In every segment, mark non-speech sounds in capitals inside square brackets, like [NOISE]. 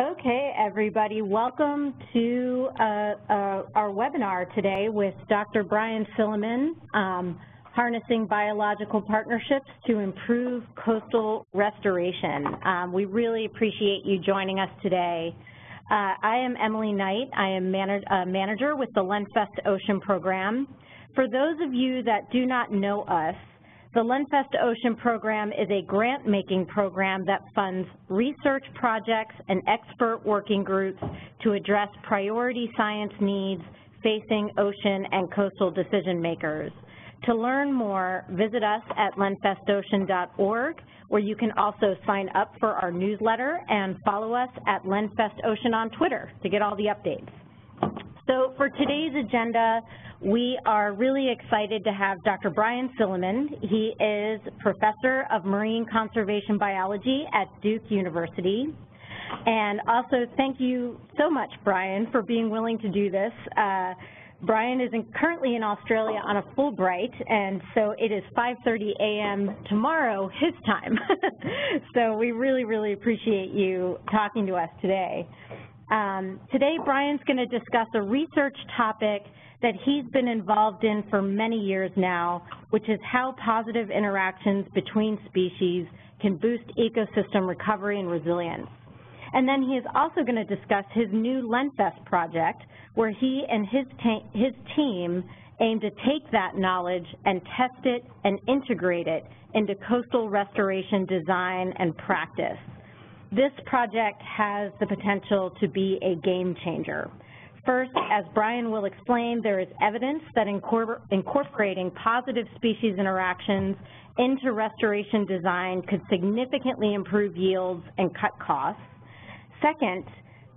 Okay, everybody, welcome to uh, uh, our webinar today with Dr. Brian Silliman, um, Harnessing Biological Partnerships to Improve Coastal Restoration. Um, we really appreciate you joining us today. Uh, I am Emily Knight. I am manag uh, manager with the Lenfest Ocean Program. For those of you that do not know us, the Lenfest Ocean Program is a grant-making program that funds research projects and expert working groups to address priority science needs facing ocean and coastal decision makers. To learn more, visit us at lenfestocean.org, where you can also sign up for our newsletter and follow us at lenfestocean on Twitter to get all the updates. So for today's agenda, we are really excited to have Dr. Brian Silliman. He is Professor of Marine Conservation Biology at Duke University. And also, thank you so much, Brian, for being willing to do this. Uh, Brian is in, currently in Australia on a Fulbright, and so it is 5.30 a.m. tomorrow, his time. [LAUGHS] so we really, really appreciate you talking to us today. Um, today, Brian's going to discuss a research topic that he's been involved in for many years now, which is how positive interactions between species can boost ecosystem recovery and resilience. And then he is also going to discuss his new Lenfest project, where he and his, his team aim to take that knowledge and test it and integrate it into coastal restoration design and practice. This project has the potential to be a game changer. First, as Brian will explain, there is evidence that incorporating positive species interactions into restoration design could significantly improve yields and cut costs. Second,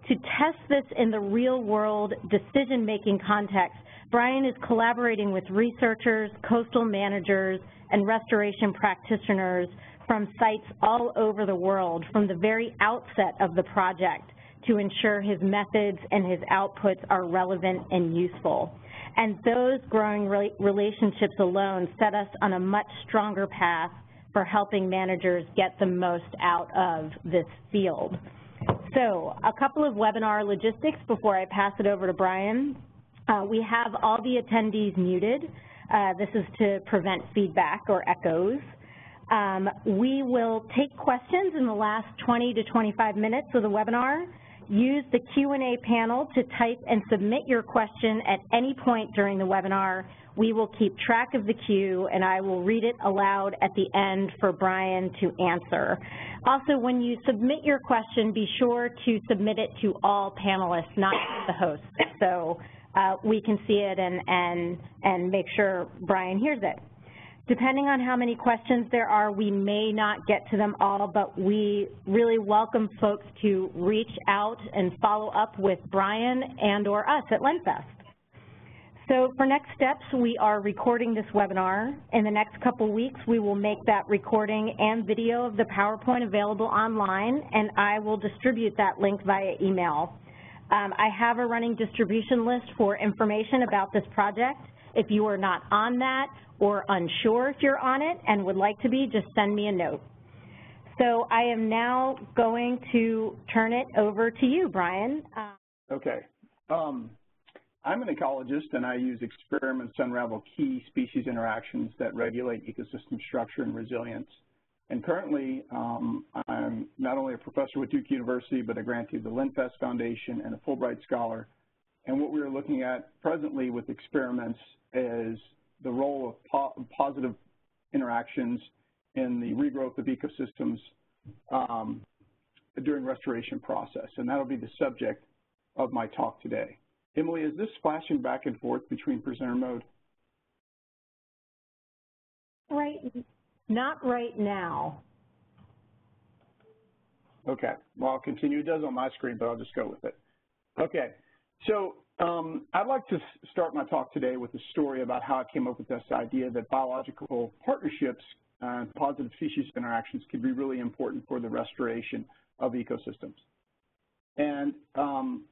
to test this in the real-world decision-making context, Brian is collaborating with researchers, coastal managers, and restoration practitioners from sites all over the world from the very outset of the project to ensure his methods and his outputs are relevant and useful. And those growing re relationships alone set us on a much stronger path for helping managers get the most out of this field. So a couple of webinar logistics before I pass it over to Brian. Uh, we have all the attendees muted. Uh, this is to prevent feedback or echoes. Um, we will take questions in the last 20 to 25 minutes of the webinar. Use the Q&A panel to type and submit your question at any point during the webinar. We will keep track of the queue, and I will read it aloud at the end for Brian to answer. Also, when you submit your question, be sure to submit it to all panelists, not just the host, so uh, we can see it and, and, and make sure Brian hears it. Depending on how many questions there are, we may not get to them all, but we really welcome folks to reach out and follow up with Brian and or us at Lenfest. So for next steps, we are recording this webinar. In the next couple weeks, we will make that recording and video of the PowerPoint available online, and I will distribute that link via email. Um, I have a running distribution list for information about this project. If you are not on that, or unsure if you're on it and would like to be, just send me a note. So I am now going to turn it over to you, Brian. Okay. Um, I'm an ecologist, and I use experiments to unravel key species interactions that regulate ecosystem structure and resilience. And currently, um, I'm not only a professor with Duke University, but a grantee of the Lenfest Foundation and a Fulbright Scholar. And what we are looking at presently with experiments is the role of po positive interactions in the regrowth of ecosystems um, during restoration process, and that'll be the subject of my talk today. Emily, is this flashing back and forth between presenter mode? Right, not right now. Okay, well, I'll continue. It does on my screen, but I'll just go with it. Okay, so um, I'd like to start my talk today with a story about how I came up with this idea that biological partnerships and positive species interactions could be really important for the restoration of ecosystems. And um,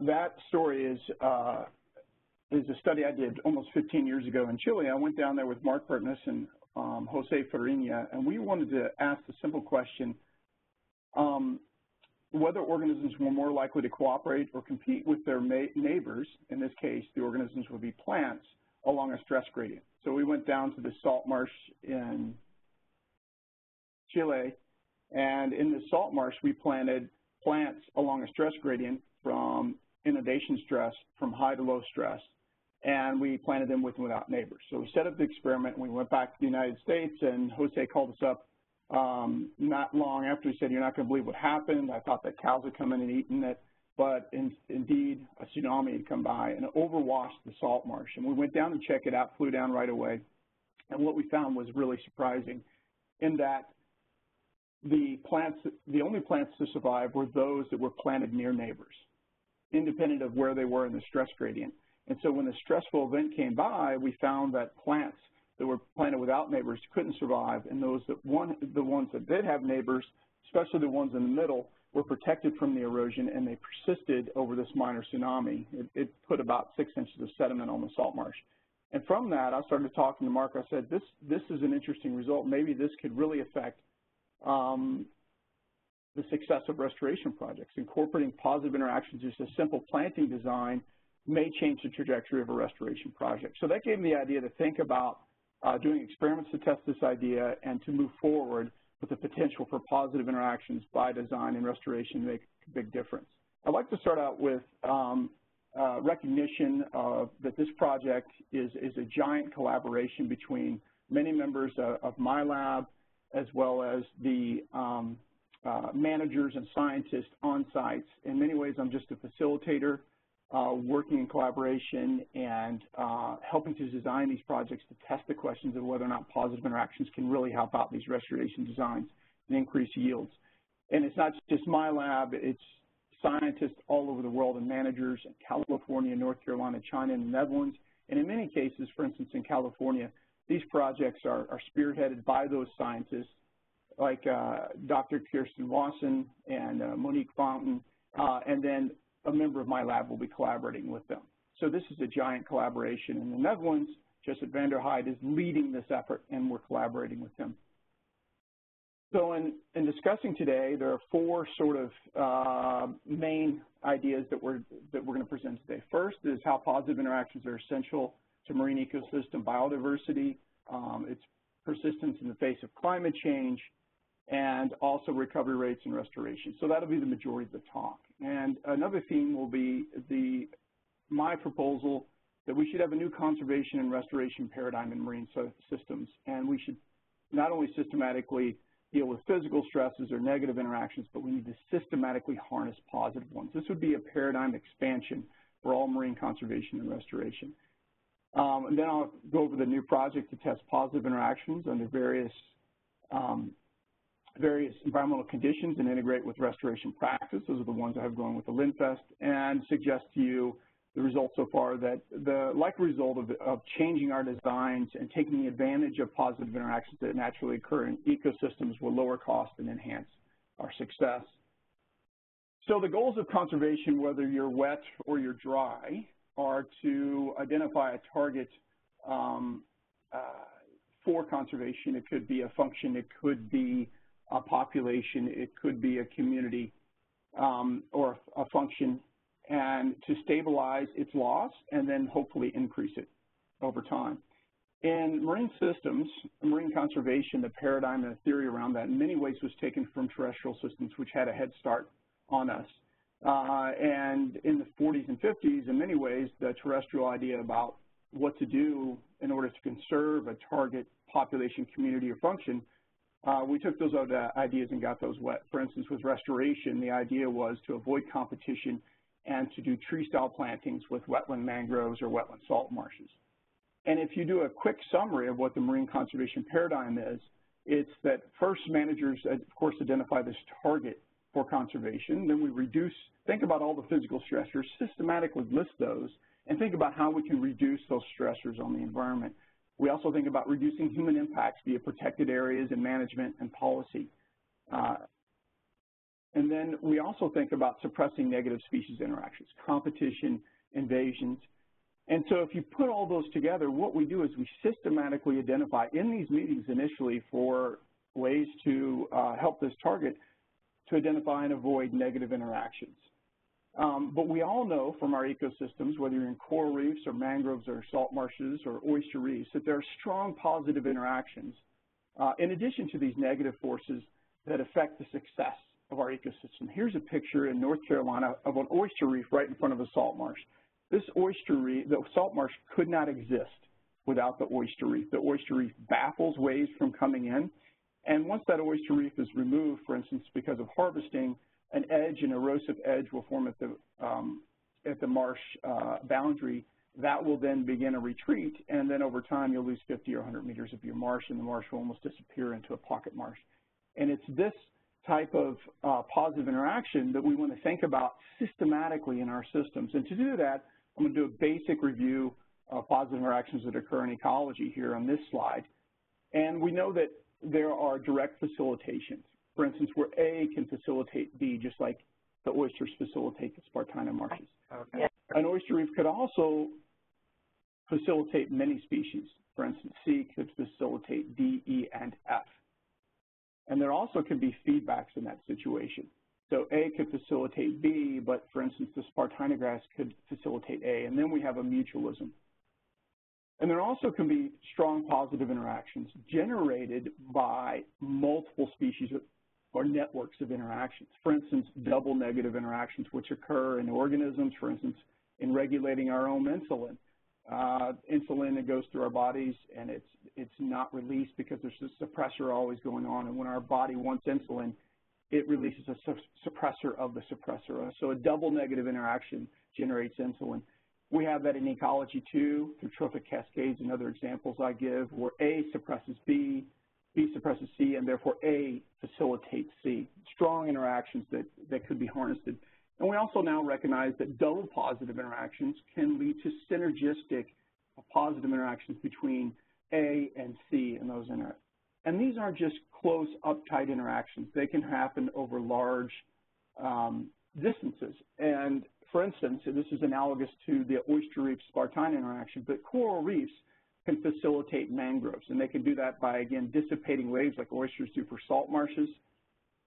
that story is uh, is a study I did almost 15 years ago in Chile. I went down there with Mark Bertness and um, Jose Fariña, and we wanted to ask the simple question, um, whether organisms were more likely to cooperate or compete with their neighbors, in this case, the organisms would be plants, along a stress gradient. So we went down to the salt marsh in Chile, and in the salt marsh, we planted plants along a stress gradient from inundation stress, from high to low stress, and we planted them with and without neighbors. So we set up the experiment, and we went back to the United States, and Jose called us up um, not long after he said, you're not going to believe what happened. I thought that cows had come in and eaten it, but in, indeed a tsunami had come by and overwashed the salt marsh. And we went down to check it out, flew down right away, and what we found was really surprising in that the plants, the only plants to survive were those that were planted near neighbors, independent of where they were in the stress gradient. And so when the stressful event came by, we found that plants that were planted without neighbors couldn't survive, and those that one, the ones that did have neighbors, especially the ones in the middle, were protected from the erosion, and they persisted over this minor tsunami. It, it put about six inches of sediment on the salt marsh. And from that, I started talking to Mark. I said, this, this is an interesting result. Maybe this could really affect um, the success of restoration projects. Incorporating positive interactions, just a simple planting design, may change the trajectory of a restoration project. So that gave me the idea to think about doing experiments to test this idea and to move forward with the potential for positive interactions by design and restoration to make a big difference. I'd like to start out with um, uh, recognition of that this project is, is a giant collaboration between many members of, of my lab as well as the um, uh, managers and scientists on sites. In many ways, I'm just a facilitator uh, working in collaboration and uh, helping to design these projects to test the questions of whether or not positive interactions can really help out these restoration designs and increase yields. And it's not just my lab, it's scientists all over the world and managers in California, North Carolina, China, and the Netherlands. And in many cases, for instance, in California, these projects are, are spearheaded by those scientists like uh, Dr. Kerstin Wasson and uh, Monique Fountain, uh, and then a member of my lab will be collaborating with them. So this is a giant collaboration. In the Netherlands, Joseph van der Heide is leading this effort, and we're collaborating with him. So in, in discussing today, there are four sort of uh, main ideas that we're, that we're going to present today. First is how positive interactions are essential to marine ecosystem biodiversity, um, its persistence in the face of climate change, and also recovery rates and restoration. So that'll be the majority of the talk. And another theme will be the my proposal that we should have a new conservation and restoration paradigm in marine systems, and we should not only systematically deal with physical stresses or negative interactions, but we need to systematically harness positive ones. This would be a paradigm expansion for all marine conservation and restoration. Um, and then I'll go over the new project to test positive interactions under various um, various environmental conditions and integrate with restoration practice. Those are the ones I have going with the Lenfest and suggest to you the results so far that the likely result of, of changing our designs and taking advantage of positive interactions that naturally occur in ecosystems will lower cost and enhance our success. So the goals of conservation, whether you're wet or you're dry, are to identify a target um, uh, for conservation. It could be a function, it could be a population, it could be a community um, or a function, and to stabilize its loss and then hopefully increase it over time. In marine systems, marine conservation, the paradigm and the theory around that in many ways was taken from terrestrial systems which had a head start on us. Uh, and in the 40s and 50s, in many ways, the terrestrial idea about what to do in order to conserve a target population, community, or function Uh, we took those ideas and got those wet. For instance, with restoration, the idea was to avoid competition and to do tree-style plantings with wetland mangroves or wetland salt marshes. And if you do a quick summary of what the marine conservation paradigm is, it's that first managers, uh, of course, identify this target for conservation. Then we reduce, think about all the physical stressors, systematically list those, and think about how we can reduce those stressors on the environment. We also think about reducing human impacts via protected areas and management and policy. Uh, and then we also think about suppressing negative species interactions, competition, invasions. And so if you put all those together, what we do is we systematically identify in these meetings initially for ways to uh, help this target, to identify and avoid negative interactions. Um, but we all know from our ecosystems, whether you're in coral reefs or mangroves or salt marshes or oyster reefs, that there are strong positive interactions uh, in addition to these negative forces that affect the success of our ecosystem. Here's a picture in North Carolina of an oyster reef right in front of a salt marsh. This oyster reef, the salt marsh could not exist without the oyster reef. The oyster reef baffles waves from coming in, and once that oyster reef is removed, for instance, because of harvesting, an edge, an erosive edge will form at the, um, at the marsh uh, boundary. That will then begin a retreat, and then over time you'll lose 50 or 100 meters of your marsh, and the marsh will almost disappear into a pocket marsh. And it's this type of uh, positive interaction that we want to think about systematically in our systems. And to do that, I'm going to do a basic review of positive interactions that occur in ecology here on this slide. And we know that there are direct facilitations. For instance, where A can facilitate B, just like the oysters facilitate the Spartina marshes. Okay. An oyster reef could also facilitate many species. For instance, C could facilitate D, E, and F. And there also can be feedbacks in that situation. So A could facilitate B, but for instance, the Spartina grass could facilitate A, and then we have a mutualism. And there also can be strong positive interactions generated by multiple species or networks of interactions. For instance, double negative interactions, which occur in organisms, for instance, in regulating our own insulin. Uh, insulin that goes through our bodies and it's it's not released because there's a suppressor always going on. And when our body wants insulin, it releases a su suppressor of the suppressor. So a double negative interaction generates insulin. We have that in ecology too, through trophic cascades and other examples I give, where A suppresses B, B suppresses C, and therefore A facilitates C. Strong interactions that, that could be harnessed. And we also now recognize that double positive interactions can lead to synergistic positive interactions between A and C in those interactions. And these aren't just close, uptight interactions. They can happen over large um, distances. And for instance, this is analogous to the oyster reef Spartina interaction, but coral reefs can facilitate mangroves. And they can do that by, again, dissipating waves like oysters do for salt marshes.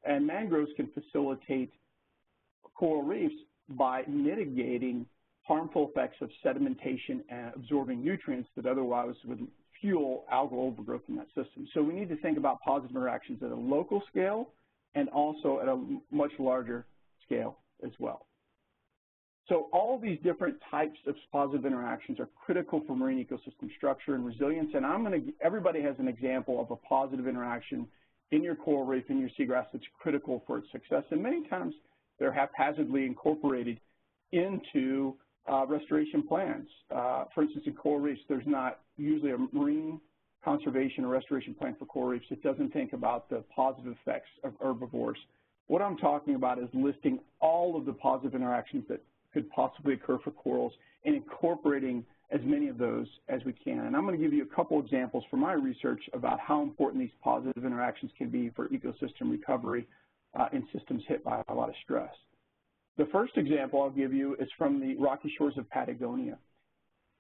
And mangroves can facilitate coral reefs by mitigating harmful effects of sedimentation and absorbing nutrients that otherwise would fuel algal overgrowth in that system. So we need to think about positive interactions at a local scale and also at a much larger scale as well. So all these different types of positive interactions are critical for marine ecosystem structure and resilience, and I'm to, everybody has an example of a positive interaction in your coral reef, in your seagrass that's critical for its success, and many times they're haphazardly incorporated into uh, restoration plans. Uh, for instance, in coral reefs, there's not usually a marine conservation or restoration plan for coral reefs. that doesn't think about the positive effects of herbivores. What I'm talking about is listing all of the positive interactions that could possibly occur for corals and incorporating as many of those as we can. And I'm going to give you a couple examples from my research about how important these positive interactions can be for ecosystem recovery uh, in systems hit by a lot of stress. The first example I'll give you is from the rocky shores of Patagonia.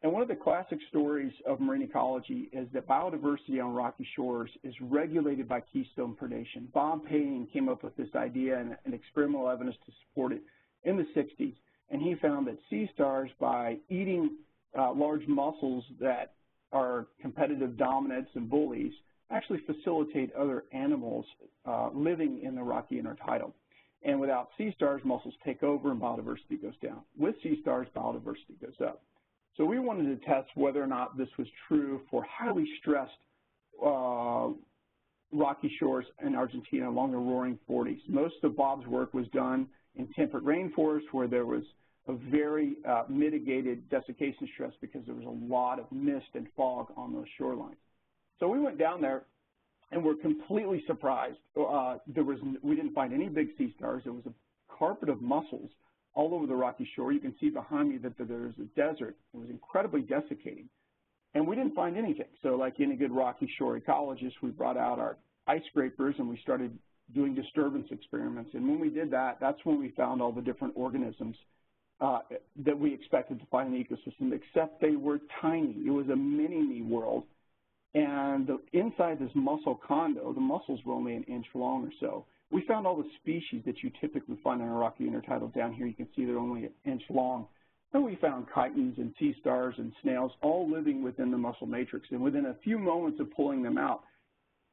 And one of the classic stories of marine ecology is that biodiversity on rocky shores is regulated by keystone predation. Bob Paine came up with this idea and, and experimental evidence to support it in the 60s. And he found that sea stars, by eating uh, large mussels that are competitive dominants and bullies, actually facilitate other animals uh, living in the rocky intertidal. And without sea stars, mussels take over and biodiversity goes down. With sea stars, biodiversity goes up. So we wanted to test whether or not this was true for highly stressed uh, rocky shores in Argentina along the roaring 40s. Most of Bob's work was done in temperate rainforests where there was a very uh, mitigated desiccation stress because there was a lot of mist and fog on those shorelines. So we went down there and we're completely surprised. Uh, there was we didn't find any big sea stars. There was a carpet of mussels all over the rocky shore. You can see behind me that there's a desert. It was incredibly desiccating. And we didn't find anything. So like any good rocky shore ecologist, we brought out our ice scrapers and we started doing disturbance experiments. And when we did that, that's when we found all the different organisms uh, that we expected to find in the ecosystem, except they were tiny. It was a mini-me world and the, inside this mussel condo, the mussels were only an inch long or so. we found all the species that you typically find in a rocky intertidal. Down here you can see they're only an inch long. And we found chitons and sea stars and snails all living within the mussel matrix. And within a few moments of pulling them out,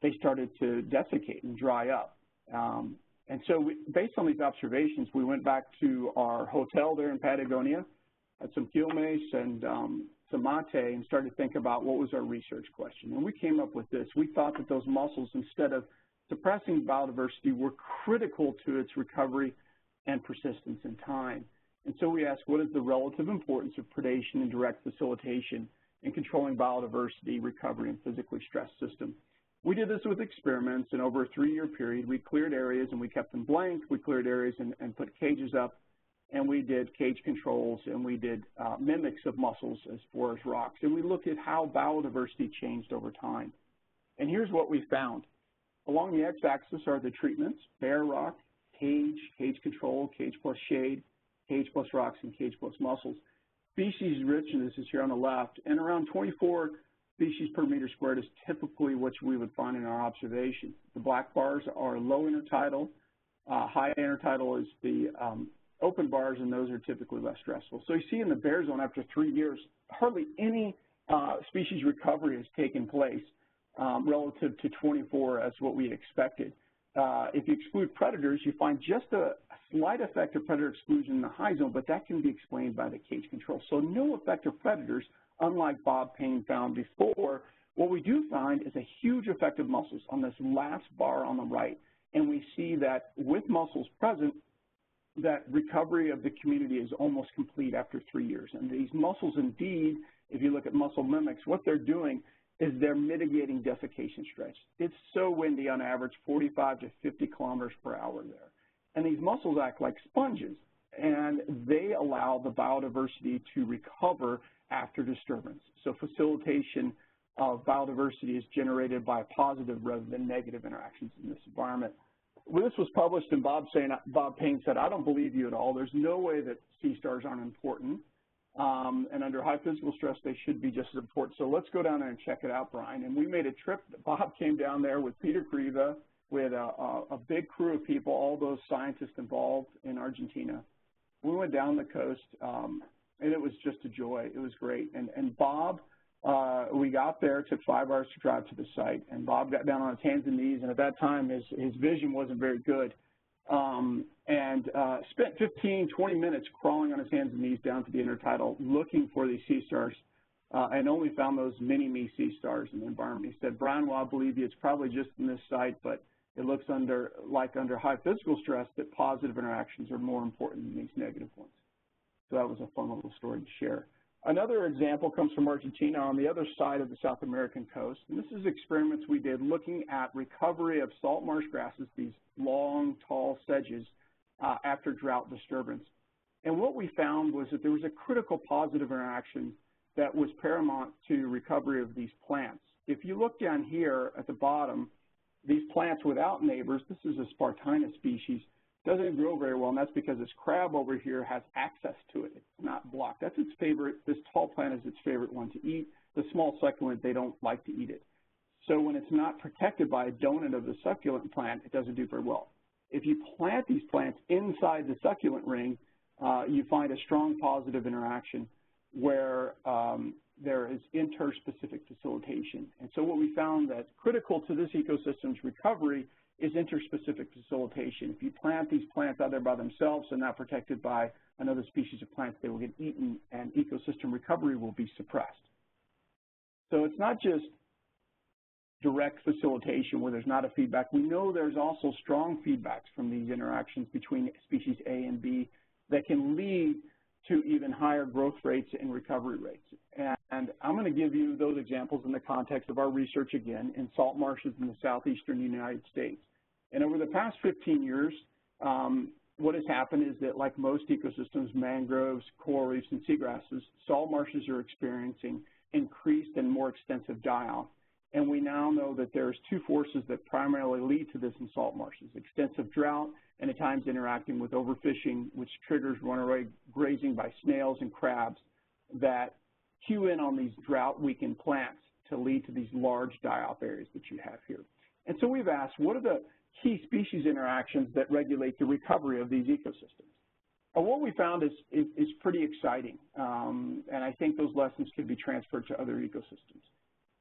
they started to desiccate and dry up. Um, and so we, based on these observations, we went back to our hotel there in Patagonia, had some quilmes and um, some mate, and started to think about what was our research question. And we came up with this. We thought that those mussels, instead of suppressing biodiversity, were critical to its recovery and persistence in time. And so we asked, what is the relative importance of predation and direct facilitation in controlling biodiversity, recovery, and physically stressed systems? We did this with experiments, and over a three-year period, we cleared areas and we kept them blank. We cleared areas and, and put cages up, and we did cage controls, and we did uh, mimics of mussels as far as rocks. And we looked at how biodiversity changed over time. And here's what we found. Along the x-axis are the treatments, bare rock, cage, cage control, cage plus shade, cage plus rocks, and cage plus mussels. Species richness is here on the left, and around 24 species per meter squared is typically what we would find in our observation. The black bars are low intertidal. Uh, high intertidal is the um, open bars, and those are typically less stressful. So you see in the bare zone after three years, hardly any uh, species recovery has taken place um, relative to 24 as what we expected. Uh, if you exclude predators, you find just a, slight effect of predator exclusion in the high zone, but that can be explained by the cage control. So no effect of predators unlike Bob Paine found before, what we do find is a huge effect of mussels on this last bar on the right. And we see that with mussels present, that recovery of the community is almost complete after three years. And these mussels indeed, if you look at mussel mimics, what they're doing is they're mitigating desiccation stress. It's so windy on average, 45 to 50 kilometers per hour there. And these mussels act like sponges, and they allow the biodiversity to recover after disturbance. So facilitation of biodiversity is generated by positive rather than negative interactions in this environment. When this was published and Bob, saying, Bob Paine said, I don't believe you at all. There's no way that sea stars aren't important. Um, and under high physical stress, they should be just as important. So let's go down there and check it out, Brian. And we made a trip. Bob came down there with Peter Kareiva, with a, a, a big crew of people, all those scientists involved in Argentina. We went down the coast. Um, and it was just a joy. It was great. And, and Bob, uh, we got there, took five hours to drive to the site, and Bob got down on his hands and knees, and at that time his, his vision wasn't very good, um, and uh, spent 15, 20 minutes crawling on his hands and knees down to the intertidal looking for these sea stars, uh, and only found those mini-me sea stars in the environment. He said, Brian, well, I believe you, it's probably just in this site, but it looks under like under high physical stress that positive interactions are more important than these negative ones. So that was a fun little story to share. Another example comes from Argentina on the other side of the South American coast. And this is experiments we did looking at recovery of salt marsh grasses, these long, tall sedges, uh, after drought disturbance. And what we found was that there was a critical positive interaction that was paramount to recovery of these plants. If you look down here at the bottom, these plants without neighbors, this is a Spartina species, doesn't grow very well, and that's because this crab over here has access to it. It's not blocked. That's its favorite. This tall plant is its favorite one to eat. The small succulent, they don't like to eat it. So when it's not protected by a donut of the succulent plant, it doesn't do very well. If you plant these plants inside the succulent ring, uh, you find a strong positive interaction where um, there is interspecific facilitation. And so what we found that critical to this ecosystem's recovery is interspecific facilitation. If you plant these plants out there by themselves and not protected by another species of plants, they will get eaten and ecosystem recovery will be suppressed. So it's not just direct facilitation where there's not a feedback. We know there's also strong feedbacks from these interactions between species A and B that can lead to even higher growth rates and recovery rates. And I'm going to give you those examples in the context of our research again in salt marshes in the southeastern United States. And over the past 15 years, um, what has happened is that like most ecosystems, mangroves, coral reefs, and seagrasses, salt marshes are experiencing increased and more extensive die-off. And we now know that there's two forces that primarily lead to this in salt marshes, extensive drought and at times interacting with overfishing, which triggers runaway grazing by snails and crabs that cue in on these drought-weakened plants to lead to these large die-off areas that you have here. And so we've asked, what are the key species interactions that regulate the recovery of these ecosystems. And what we found is, is, is pretty exciting, um, and I think those lessons could be transferred to other ecosystems.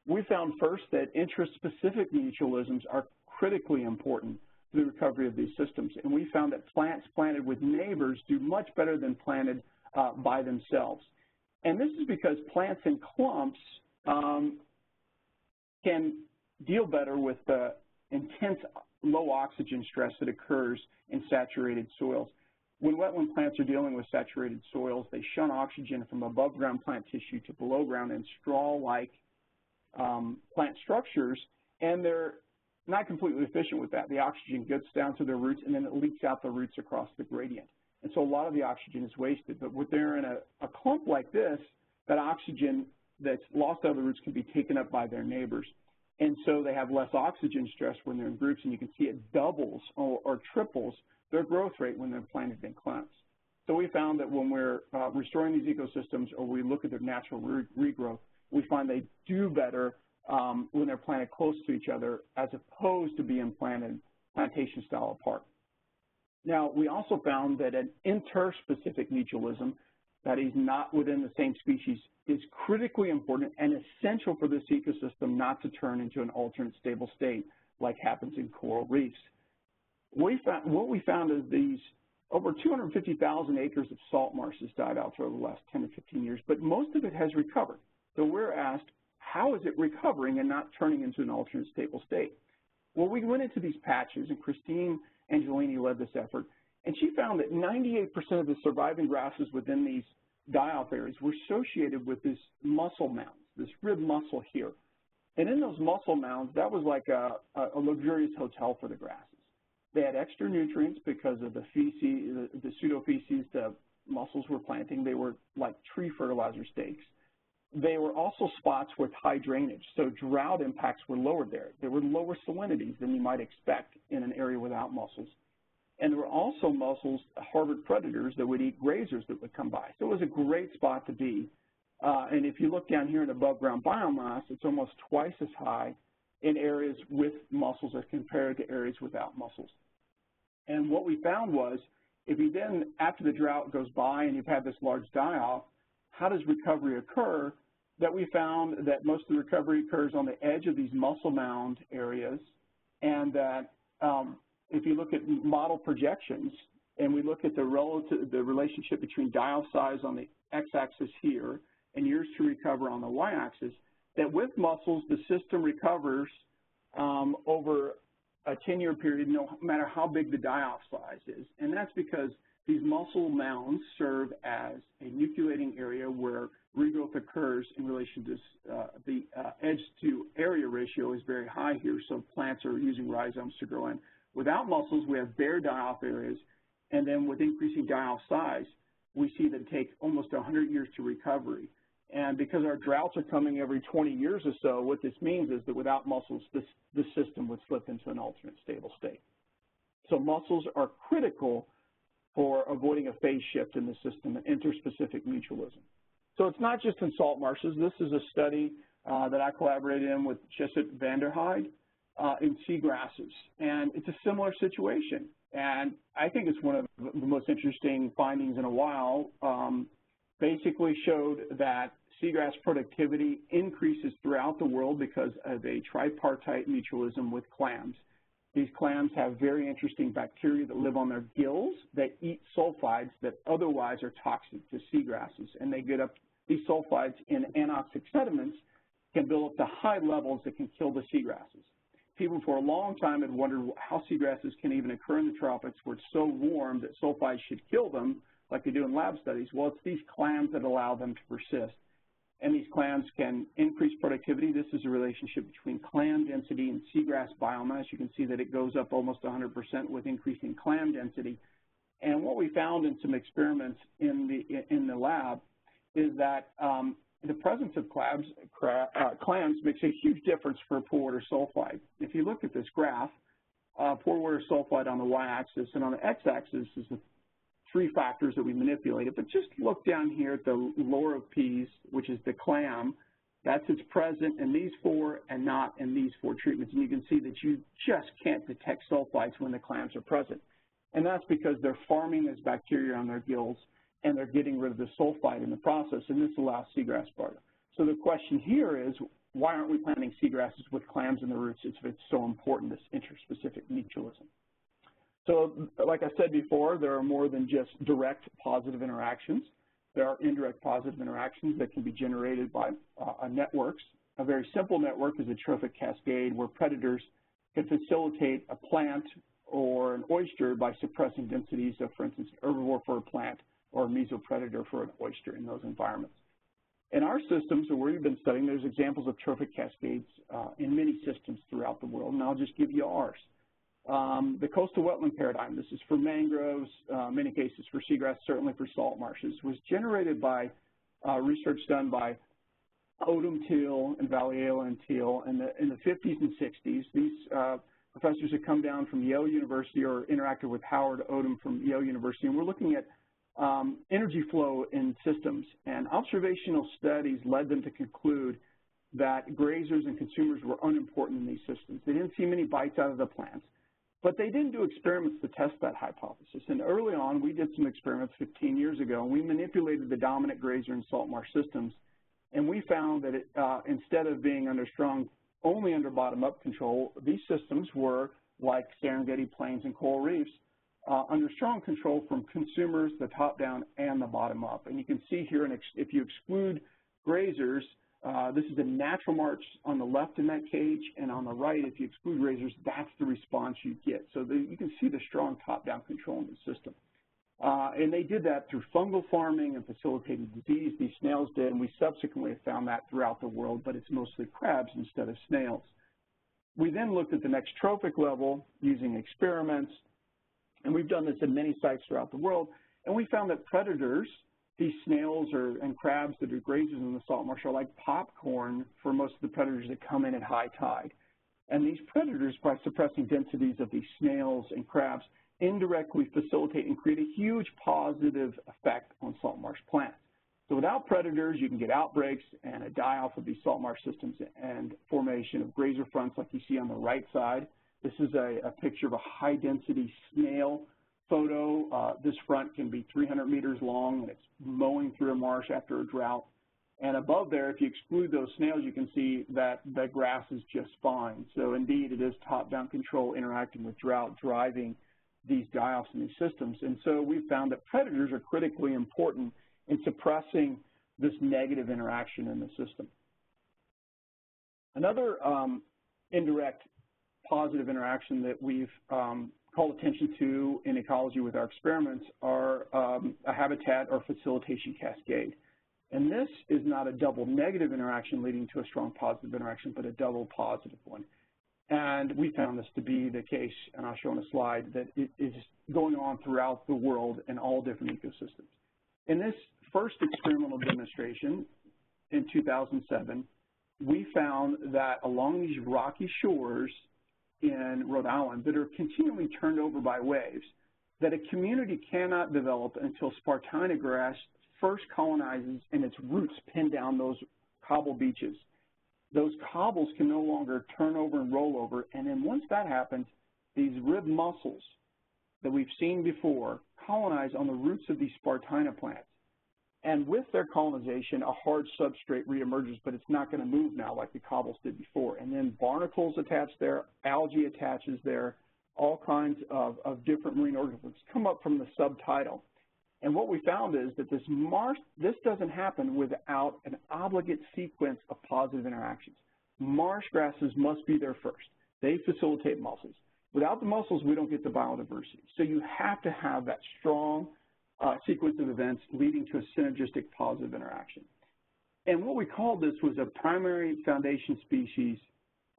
We found first that interspecific mutualisms are critically important to the recovery of these systems, and we found that plants planted with neighbors do much better than planted uh, by themselves. And this is because plants in clumps um, can deal better with the intense low oxygen stress that occurs in saturated soils. When wetland plants are dealing with saturated soils, they shun oxygen from above ground plant tissue to below ground in straw-like plant structures, and they're not completely efficient with that. The oxygen gets down to their roots and then it leaks out the roots across the gradient. And so a lot of the oxygen is wasted. But when they're in a, a clump like this, that oxygen that's lost out of the roots can be taken up by their neighbors. And so they have less oxygen stress when they're in groups, and you can see it doubles or, or triples their growth rate when they're planted in clumps. So we found that when we're uh, restoring these ecosystems or we look at their natural re regrowth, we find they do better um, when they're planted close to each other as opposed to being planted plantation style apart. Now, we also found that an interspecific mutualism, that is not within the same species, is critically important and essential for this ecosystem not to turn into an alternate stable state like happens in coral reefs. We found, what we found is these over 250,000 acres of salt marshes died out for the last 10 to 15 years, but most of it has recovered. So we're asked, how is it recovering and not turning into an alternate stable state? Well, we went into these patches, and Christine Angelini led this effort, and she found that 98% of the surviving grasses within these die-off areas were associated with this mussel mounds, this rib mussel here. And in those mussel mounds, that was like a, a luxurious hotel for the grasses. They had extra nutrients because of the feces, the, the pseudo-feces the mussels were planting. They were like tree fertilizer stakes. They were also spots with high drainage, so drought impacts were lower there. There were lower salinities than you might expect in an area without mussels. And there were also mussels, harbored predators that would eat grazers that would come by. So it was a great spot to be. Uh, and if you look down here in above ground biomass, it's almost twice as high in areas with mussels as compared to areas without mussels. And what we found was, if you then, after the drought goes by and you've had this large die-off, how does recovery occur? That we found that most of the recovery occurs on the edge of these mussel mound areas, and that um, if you look at model projections, and we look at the relative the relationship between die-off size on the x-axis here and years to recover on the y-axis, that with mussels the system recovers um, over a 10-year period, no matter how big the die-off size is, and that's because these mussel mounds serve as a nucleating area where regrowth occurs in relation to uh, the uh, edge to area ratio is very high here, so plants are using rhizomes to grow in. Without mussels, we have bare die-off areas, and then with increasing die-off size, we see that take almost 100 years to recovery. And because our droughts are coming every 20 years or so, what this means is that without mussels, this, this system would slip into an alternate stable state. So mussels are critical for avoiding a phase shift in the system, an interspecific mutualism. So it's not just in salt marshes. This is a study uh, that I collaborated in with Tjisse van der Heide uh, in seagrasses. And it's a similar situation. And I think it's one of the most interesting findings in a while. Um, basically showed that seagrass productivity increases throughout the world because of a tripartite mutualism with clams. These clams have very interesting bacteria that live on their gills that eat sulfides that otherwise are toxic to seagrasses. And they get up, these sulfides in anoxic sediments can build up to high levels that can kill the seagrasses. People for a long time had wondered how seagrasses can even occur in the tropics where it's so warm that sulfides should kill them like they do in lab studies. Well, it's these clams that allow them to persist and these clams can increase productivity. This is a relationship between clam density and seagrass biomass. You can see that it goes up almost 100% with increasing clam density. And what we found in some experiments in the, in the lab is that um, the presence of clams, uh, clams makes a huge difference for pore water sulfide. If you look at this graph, uh, pore water sulfide on the y-axis and on the x-axis is the three factors that we manipulated, but just look down here at the lower of P's, which is the clam, That's it's present in these four and not in these four treatments. And you can see that you just can't detect sulfides when the clams are present. And that's because they're farming this bacteria on their gills and they're getting rid of the sulfide in the process, and this allows seagrass barter. So the question here is, why aren't we planting seagrasses with clams in the roots if it's so important, this interspecific mutualism? So like I said before, there are more than just direct positive interactions. There are indirect positive interactions that can be generated by uh, networks. A very simple network is a trophic cascade where predators can facilitate a plant or an oyster by suppressing densities of, for instance, herbivore for a plant or a mesopredator for an oyster in those environments. In our systems, or where we've been studying, there's examples of trophic cascades uh, in many systems throughout the world, and I'll just give you ours. Um, the coastal wetland paradigm, this is for mangroves, uh, many cases for seagrass, certainly for salt marshes, was generated by uh, research done by Odum Teal and Valiela and Teal in the, in the 50s and 60s. These uh, professors had come down from Yale University or interacted with Howard Odum from Yale University, and we're looking at um, energy flow in systems. And observational studies led them to conclude that grazers and consumers were unimportant in these systems. They didn't see many bites out of the plants, but they didn't do experiments to test that hypothesis. And early on, we did some experiments 15 years ago, and we manipulated the dominant grazer and salt marsh systems, and we found that it, uh, instead of being under strong, only under bottom-up control, these systems were like Serengeti plains and coral reefs, uh, under strong control from consumers, the top-down and the bottom-up. And you can see here, if you exclude grazers, uh, this is a natural march on the left in that cage, and on the right, if you exclude grazers, that's the response you get. So the, you can see the strong top-down control in the system. Uh, and they did that through fungal farming and facilitated disease. These snails did, and we subsequently have found that throughout the world, but it's mostly crabs instead of snails. We then looked at the next trophic level using experiments, and we've done this in many sites throughout the world, and we found that predators, these snails or, and crabs that are grazers in the salt marsh are like popcorn for most of the predators that come in at high tide. And these predators, by suppressing densities of these snails and crabs, indirectly facilitate and create a huge positive effect on salt marsh plants. So without predators, you can get outbreaks and a die-off of these salt marsh systems and formation of grazer fronts like you see on the right side. This is a, a picture of a high-density snail photo. Uh, this front can be 300 meters long, and it's mowing through a marsh after a drought. And above there, if you exclude those snails, you can see that the grass is just fine. So indeed, it is top-down control interacting with drought, driving these die-offs in these systems. And so we've found that predators are critically important in suppressing this negative interaction in the system. Another um, indirect positive interaction that we've um, called attention to in ecology with our experiments are um, a habitat or facilitation cascade. And this is not a double negative interaction leading to a strong positive interaction, but a double positive one. And we found this to be the case, and I'll show on a slide, that it is going on throughout the world in all different ecosystems. In this first experimental demonstration in 2007, we found that along these rocky shores in Rhode Island that are continually turned over by waves that a community cannot develop until Spartina grass first colonizes and its roots pin down those cobble beaches. Those cobbles can no longer turn over and roll over, and then once that happens, these rib mussels that we've seen before colonize on the roots of these Spartina plants. And with their colonization, a hard substrate reemerges, but it's not going to move now like the cobbles did before. And then barnacles attach there, algae attaches there, all kinds of, of different marine organisms come up from the subtidal. And what we found is that this marsh, this doesn't happen without an obligate sequence of positive interactions. Marsh grasses must be there first. They facilitate mussels. Without the mussels, we don't get the biodiversity. So you have to have that strong uh, sequence of events leading to a synergistic positive interaction. And what we called this was a primary foundation species,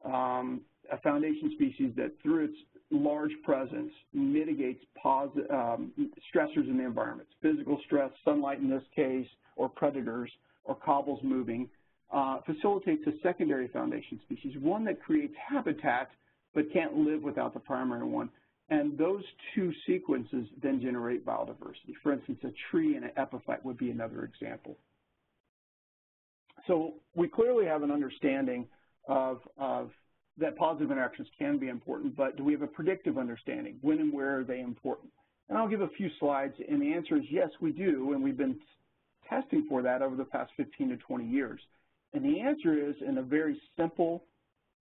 um, a foundation species that through its large presence mitigates um, stressors in the environment, physical stress, sunlight in this case, or predators, or cobbles moving, uh, facilitates a secondary foundation species, one that creates habitat but can't live without the primary one. And those two sequences then generate biodiversity. For instance, a tree and an epiphyte would be another example. So we clearly have an understanding of, of that positive interactions can be important, but do we have a predictive understanding? When and where are they important? And I'll give a few slides, and the answer is yes, we do, and we've been testing for that over the past 15 to 20 years. And the answer is, in a very simple,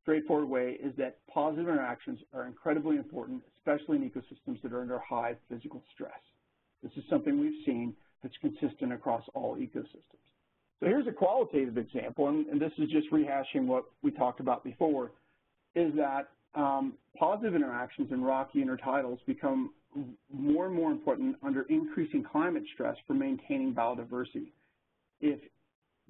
straightforward way, is that positive interactions are incredibly important, especially in ecosystems that are under high physical stress. This is something we've seen that's consistent across all ecosystems. So here's a qualitative example, and, and this is just rehashing what we talked about before, is that um, positive interactions in rocky intertidals become more and more important under increasing climate stress for maintaining biodiversity. If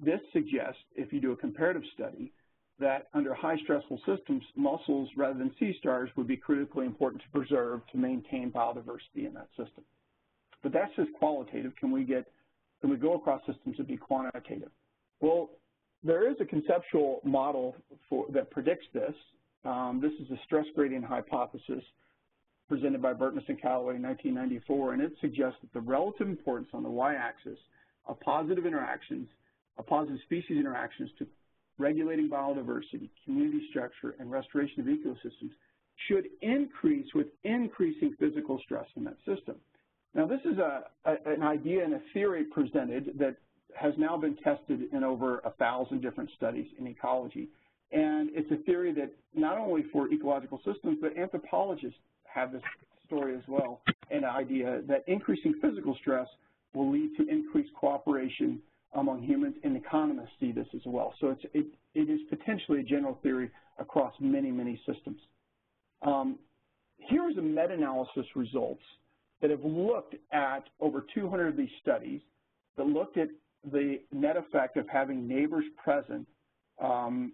this suggests, if you do a comparative study, that under high stressful systems, mussels rather than sea stars would be critically important to preserve to maintain biodiversity in that system. But that's just qualitative. Can we get, can we go across systems and be quantitative? Well, there is a conceptual model for, that predicts this. Um, this is a stress gradient hypothesis presented by Bertness and Callaway in 1994, and it suggests that the relative importance on the y-axis of positive interactions of positive species interactions to regulating biodiversity, community structure, and restoration of ecosystems should increase with increasing physical stress in that system. Now, this is a, a, an idea and a theory presented that has now been tested in over a thousand different studies in ecology. And it's a theory that not only for ecological systems, but anthropologists have this story as well, an idea that increasing physical stress will lead to increased cooperation among humans, and economists see this as well. So it's, it, it is potentially a general theory across many, many systems. Um, here's a meta-analysis results that have looked at over 200 of these studies that looked at the net effect of having neighbors present um,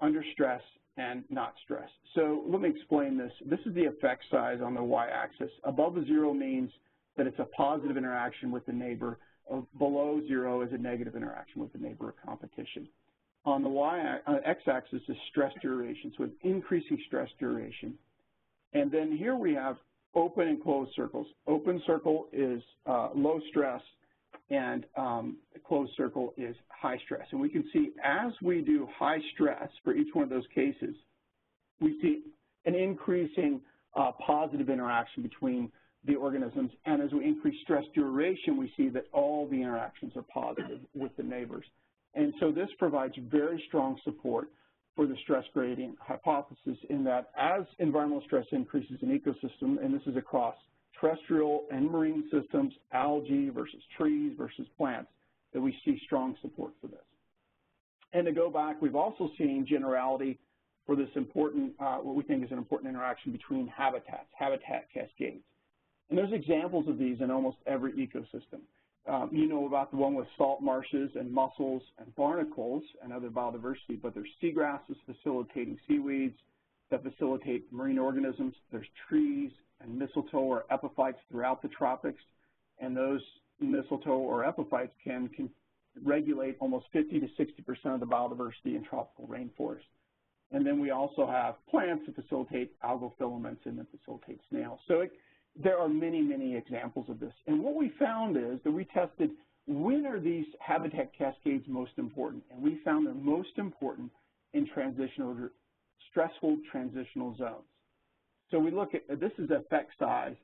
under stress and not stress. So let me explain this. This is the effect size on the y-axis. Above zero means that it's a positive interaction with the neighbor below zero is a negative interaction with the neighbor of competition. On the y uh, x-axis is stress duration, so it's increasing stress duration. And then here we have open and closed circles. Open circle is uh, low stress, and um, closed circle is high stress. And we can see as we do high stress for each one of those cases, we see an increasing uh, positive interaction between the organisms. And as we increase stress duration, we see that all the interactions are positive with the neighbors. And so this provides very strong support for the stress gradient hypothesis in that as environmental stress increases in ecosystem, and this is across terrestrial and marine systems, algae versus trees versus plants, that we see strong support for this. And to go back, we've also seen generality for this important, uh, what we think is an important interaction between habitats, habitat cascades. And there's examples of these in almost every ecosystem. Um, you know about the one with salt marshes and mussels and barnacles and other biodiversity, but there's seagrasses facilitating seaweeds that facilitate marine organisms. There's trees and mistletoe or epiphytes throughout the tropics, and those mistletoe or epiphytes can, can regulate almost 50 to 60% of the biodiversity in tropical rainforests. And then we also have plants that facilitate algal filaments and that facilitate snails. So it, there are many, many examples of this. And what we found is that we tested when are these habitat cascades most important? And we found they're most important in transitional, stressful transitional zones. So we look at, this is effect size,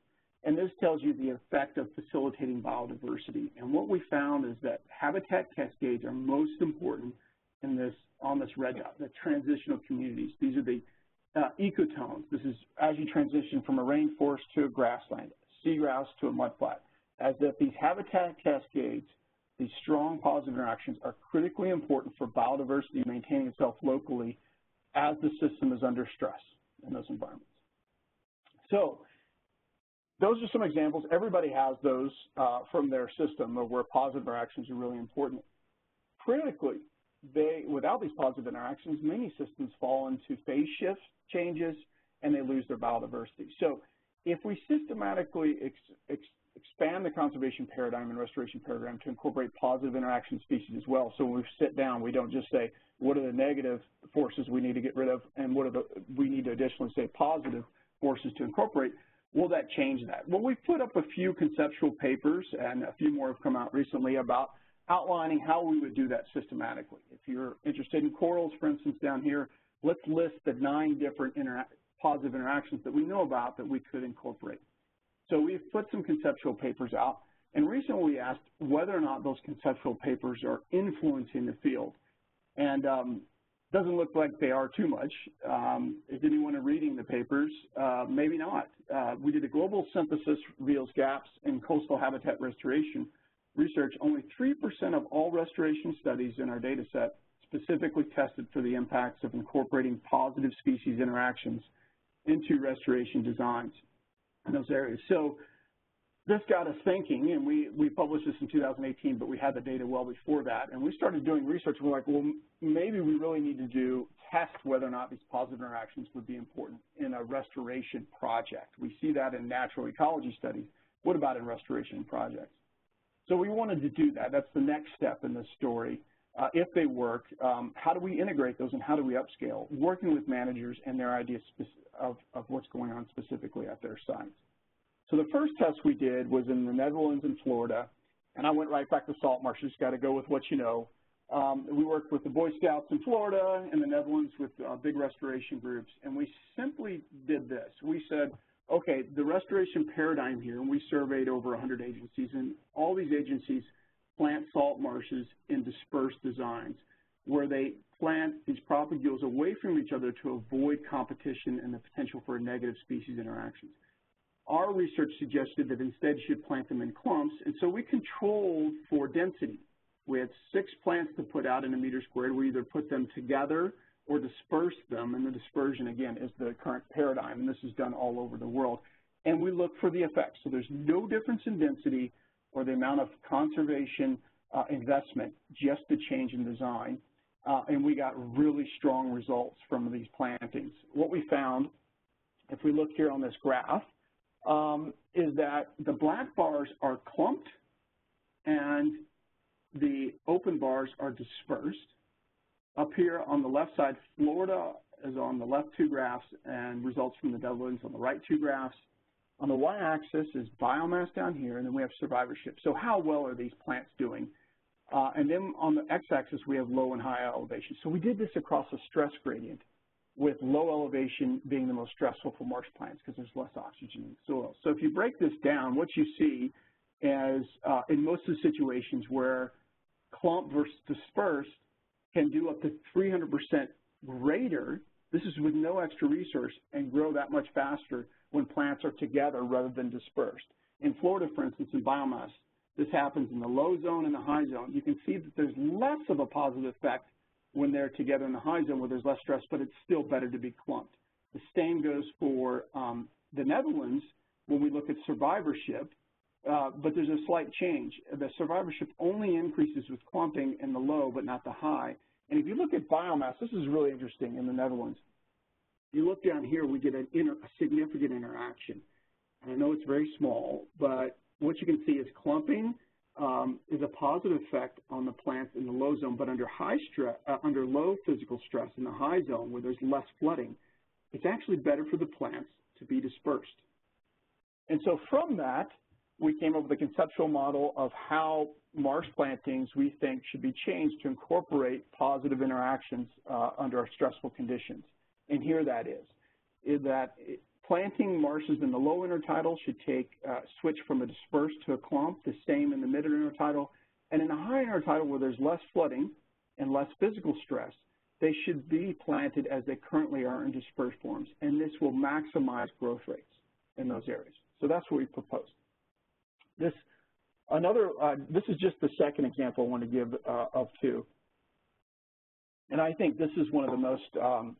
and this tells you the effect of facilitating biodiversity. And what we found is that habitat cascades are most important in this, on this red dot, the transitional communities. These are the uh, ecotones. This is as you transition from a rainforest to a grassland, seagrass to a mudflat, as that these habitat cascades, these strong positive interactions are critically important for biodiversity maintaining itself locally as the system is under stress in those environments. So those are some examples. Everybody has those uh, from their system of where positive interactions are really important. Critically, they, without these positive interactions, many systems fall into phase shift changes and they lose their biodiversity. So if we systematically ex, ex, expand the conservation paradigm and restoration paradigm to incorporate positive interaction species as well, so when we sit down, we don't just say, what are the negative forces we need to get rid of and what are the, we need to additionally say positive forces to incorporate, will that change that? Well, we've put up a few conceptual papers and a few more have come out recently about outlining how we would do that systematically. If you're interested in corals, for instance, down here, let's list the nine different intera positive interactions that we know about that we could incorporate. So we've put some conceptual papers out, and recently we asked whether or not those conceptual papers are influencing the field. And um, doesn't look like they are too much. Um, is anyone reading the papers? Uh, maybe not. Uh, we did a global synthesis reveals gaps in coastal habitat restoration research. Only 3% of all restoration studies in our data set specifically tested for the impacts of incorporating positive species interactions into restoration designs in those areas. So this got us thinking, and we, we published this in 2018, but we had the data well before that, and we started doing research. We're like, well, maybe we really need to do test whether or not these positive interactions would be important in a restoration project. We see that in natural ecology studies. What about in restoration projects? So we wanted to do that. That's the next step in this story. Uh, if they work, um, how do we integrate those and how do we upscale? Working with managers and their ideas of, of what's going on specifically at their sites. So the first test we did was in the Netherlands and Florida, and I went right back to salt marshes, got to go with what you know. Um, we worked with the Boy Scouts in Florida and the Netherlands with uh, big restoration groups, and we simply did this. We said, okay, the restoration paradigm here, and we surveyed over 100 agencies, and all these agencies plant salt marshes in dispersed designs where they plant these propagules away from each other to avoid competition and the potential for negative species interactions. Our research suggested that instead you should plant them in clumps, and so we controlled for density. We had six plants to put out in a meter squared. We either put them together or disperse them, and the dispersion, again, is the current paradigm, and this is done all over the world. And we look for the effects. So there's no difference in density or the amount of conservation uh, investment, just the change in design. Uh, and we got really strong results from these plantings. What we found, if we look here on this graph, um, is that the black bars are clumped and the open bars are dispersed. Up here on the left side, Florida is on the left two graphs and results from the Netherlands on the right two graphs. On the y-axis is biomass down here, and then we have survivorship. So how well are these plants doing? Uh, and then on the x-axis, we have low and high elevation. So we did this across a stress gradient with low elevation being the most stressful for marsh plants because there's less oxygen in the soil. So if you break this down, what you see is uh, in most of the situations where clump versus dispersed can do up to 300% greater, this is with no extra resource, and grow that much faster when plants are together rather than dispersed. In Florida, for instance, in biomass, this happens in the low zone and the high zone. You can see that there's less of a positive effect when they're together in the high zone where there's less stress, but it's still better to be clumped. The same goes for um, the Netherlands when we look at survivorship, uh, but there's a slight change. The survivorship only increases with clumping in the low, but not the high. And if you look at biomass, this is really interesting in the Netherlands. You look down here, we get a significant interaction. And I know it's very small, but what you can see is clumping um, is a positive effect on the plants in the low zone, but under high stress, uh, under low physical stress in the high zone where there's less flooding, it's actually better for the plants to be dispersed. And so from that, we came up with a conceptual model of how marsh plantings we think should be changed to incorporate positive interactions uh, under stressful conditions. And here that is, is that Planting marshes in the low intertidal should take uh, switch from a dispersed to a clump, the same in the mid intertidal. And in a high intertidal where there's less flooding and less physical stress, they should be planted as they currently are in dispersed forms. And this will maximize growth rates in those areas. So that's what we proposed. This another uh, this is just the second example I want to give uh, of two. And I think this is one of the most um,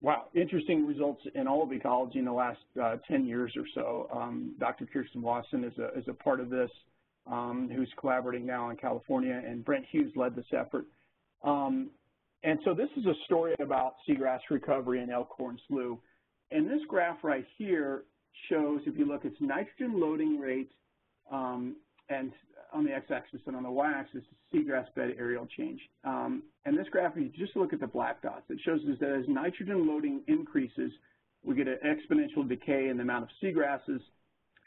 wow, interesting results in all of ecology in the last uh, 10 years or so. Um, Dr. Kerstin Wasson is a, is a part of this, um, who's collaborating now in California, and Brent Hughes led this effort. Um, and so this is a story about seagrass recovery in Elkhorn Slough. And this graph right here shows, if you look, it's nitrogen loading rate um, and on the x-axis and on the y-axis seagrass bed aerial change. Um, and this graph, if you just look at the black dots, it shows us that as nitrogen loading increases, we get an exponential decay in the amount of seagrasses,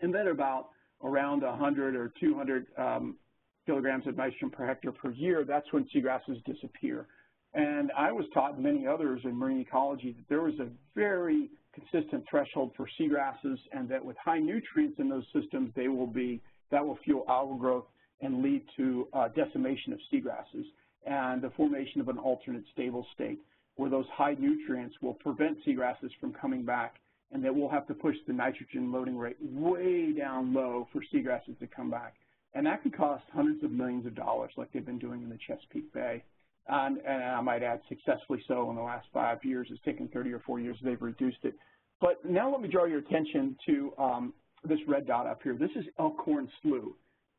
and then about around 100 or 200 um, kilograms of nitrogen per hectare per year, that's when seagrasses disappear. And I was taught, many others in marine ecology, that there was a very consistent threshold for seagrasses and that with high nutrients in those systems, they will be, that will fuel algal growth and lead to uh, decimation of seagrasses and the formation of an alternate stable state where those high nutrients will prevent seagrasses from coming back and that we'll have to push the nitrogen loading rate way down low for seagrasses to come back. And that could cost hundreds of millions of dollars like they've been doing in the Chesapeake Bay. And, and I might add successfully so in the last five years. It's taken 30 or 40 years, they've reduced it. But now let me draw your attention to um, this red dot up here. This is Elkhorn Slough,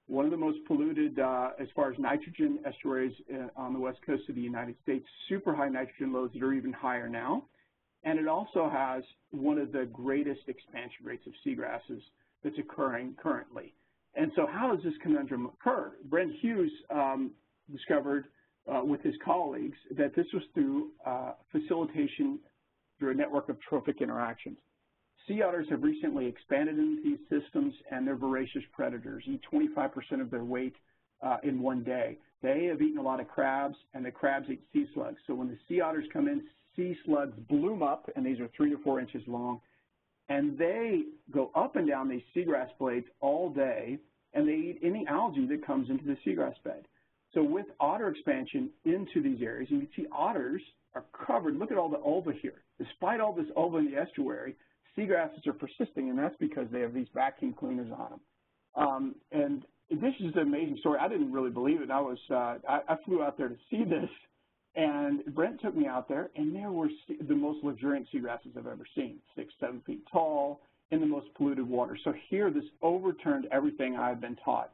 one of the most polluted uh, as far as nitrogen estuaries uh, on the west coast of the United States, super high nitrogen loads that are even higher now. And it also has one of the greatest expansion rates of seagrasses that's occurring currently. And so how does this conundrum occur? Brent Hughes um, discovered uh, with his colleagues that this was through uh, facilitation through a network of trophic interactions. Sea otters have recently expanded into these systems and they're voracious predators, eat 25% of their weight uh, in one day. They have eaten a lot of crabs and the crabs eat sea slugs. So when the sea otters come in, sea slugs bloom up and these are three to four inches long and they go up and down these seagrass blades all day and they eat any algae that comes into the seagrass bed. So with otter expansion into these areas, you can see otters are covered. Look at all the ulva here. Despite all this ulva in the estuary, seagrasses are persisting, and that's because they have these vacuum cleaners on them. Um, and this is an amazing story. I didn't really believe it. I was uh, I, I flew out there to see this, and Brent took me out there, and there were the most luxuriant seagrasses I've ever seen, six, seven feet tall, in the most polluted water. So here, this overturned everything I've been taught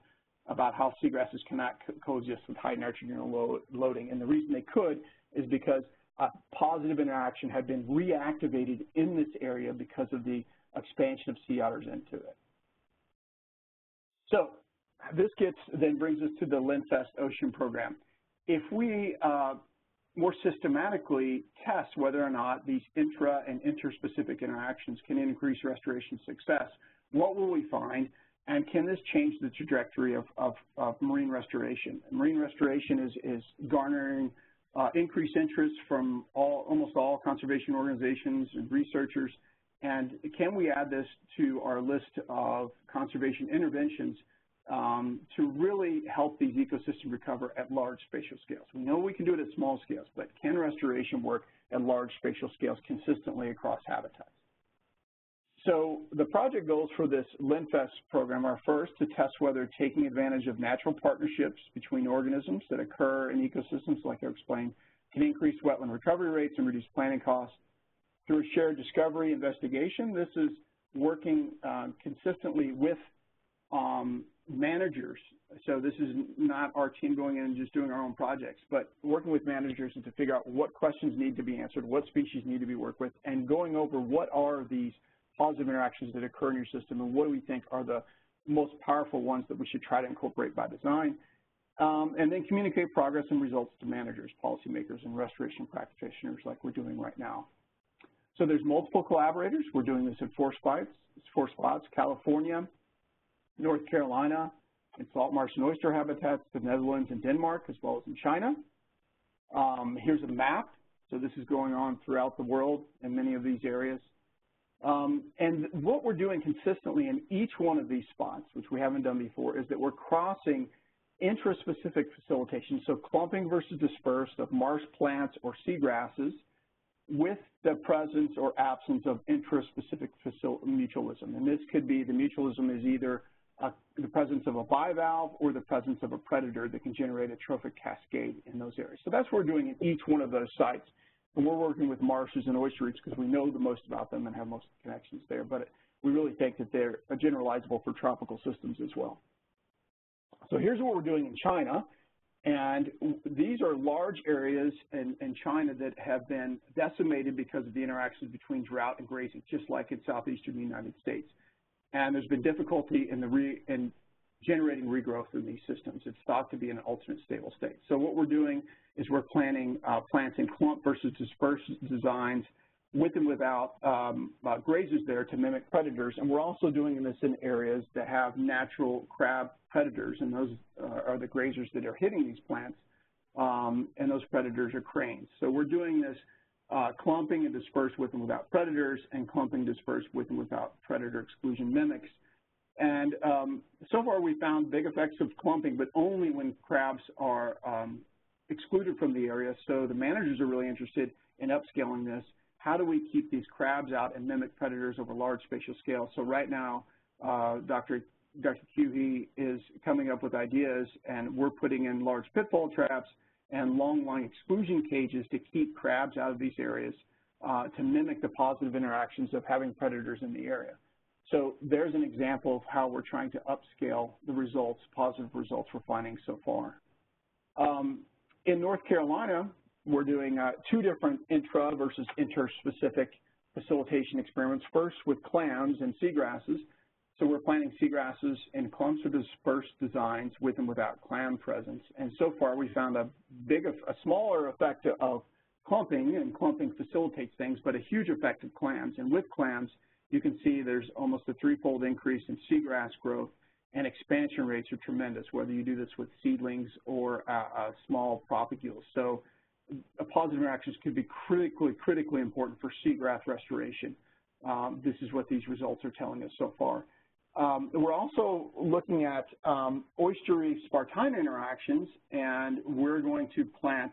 about how seagrasses cannot co coexist with high nitrogen lo loading. And the reason they could is because positive interaction had been reactivated in this area because of the expansion of sea otters into it. So this gets then brings us to the Lenfest Ocean Program. If we uh, more systematically test whether or not these intra and interspecific interactions can increase restoration success, what will we find? And can this change the trajectory of, of, of marine restoration? Marine restoration is, is garnering uh, increased interest from all, almost all conservation organizations and researchers. And can we add this to our list of conservation interventions um, to really help these ecosystems recover at large spatial scales? We know we can do it at small scales, but can restoration work at large spatial scales consistently across habitats? So the project goals for this Lenfest program are first to test whether taking advantage of natural partnerships between organisms that occur in ecosystems, like I explained, can increase wetland recovery rates and reduce planting costs. Through shared discovery investigation, this is working uh, consistently with um, managers. So this is not our team going in and just doing our own projects, but working with managers to figure out what questions need to be answered, what species need to be worked with, and going over what are these positive interactions that occur in your system and what do we think are the most powerful ones that we should try to incorporate by design. Um, and then communicate progress and results to managers, policymakers, and restoration practitioners like we're doing right now. So there's multiple collaborators. We're doing this in four spots, four spots California, North Carolina, in salt marsh and oyster habitats, the Netherlands and Denmark, as well as in China. Um, here's a map. So this is going on throughout the world in many of these areas. Um, and what we're doing consistently in each one of these spots, which we haven't done before, is that we're crossing intraspecific facilitation, so clumping versus dispersed of marsh plants or seagrasses with the presence or absence of intraspecific mutualism. And this could be the mutualism is either a, the presence of a bivalve or the presence of a predator that can generate a trophic cascade in those areas. So that's what we're doing in each one of those sites. And we're working with marshes and oyster reefs because we know the most about them and have most connections there. But we really think that they're generalizable for tropical systems as well. So here's what we're doing in China. And these are large areas in, in, China that have been decimated because of the interactions between drought and grazing, just like in southeastern United States. And there's been difficulty in, the re, in generating regrowth in these systems. It's thought to be an alternate stable state. So what we're doing is we're planting uh, plants in clump versus dispersed designs with and without um, uh, grazers there to mimic predators. And we're also doing this in areas that have natural crab predators, and those uh, are the grazers that are hitting these plants, um, and those predators are cranes. So we're doing this uh, clumping and dispersed with and without predators, and clumping dispersed with and without predator exclusion mimics. And um, so far we found big effects of clumping, but only when crabs are um, excluded from the area. So the managers are really interested in upscaling this how do we keep these crabs out and mimic predators over large spatial scale? So right now, uh, Dr. Dr. Is coming up with ideas, and we're putting in large pitfall traps and long line exclusion cages to keep crabs out of these areas uh, to mimic the positive interactions of having predators in the area. So there's an example of how we're trying to upscale the results, positive results we're finding so far. Um, in North Carolina, we're doing uh, two different intra versus interspecific facilitation experiments. First with clams and seagrasses. So we're planting seagrasses in clumps or dispersed designs with and without clam presence. And so far we found a big, a smaller effect of clumping, and clumping facilitates things, but a huge effect of clams. And with clams, you can see there's almost a threefold increase in seagrass growth and expansion rates are tremendous, whether you do this with seedlings or uh, uh, small propagules. So positive interactions could be critically, critically important for seagrass restoration. Um, this is what these results are telling us so far. Um, we're also looking at um, oyster reef spartina interactions, and we're going to plant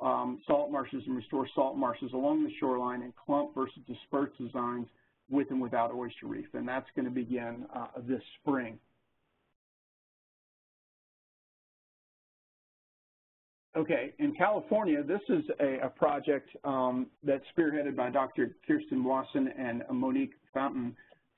um, salt marshes and restore salt marshes along the shoreline in clump versus dispersed designs with and without oyster reef, and that's going to begin uh, this spring. Okay, in California, this is a, a project um, that's spearheaded by Dr. Kerstin Wasson and Monique Fountain.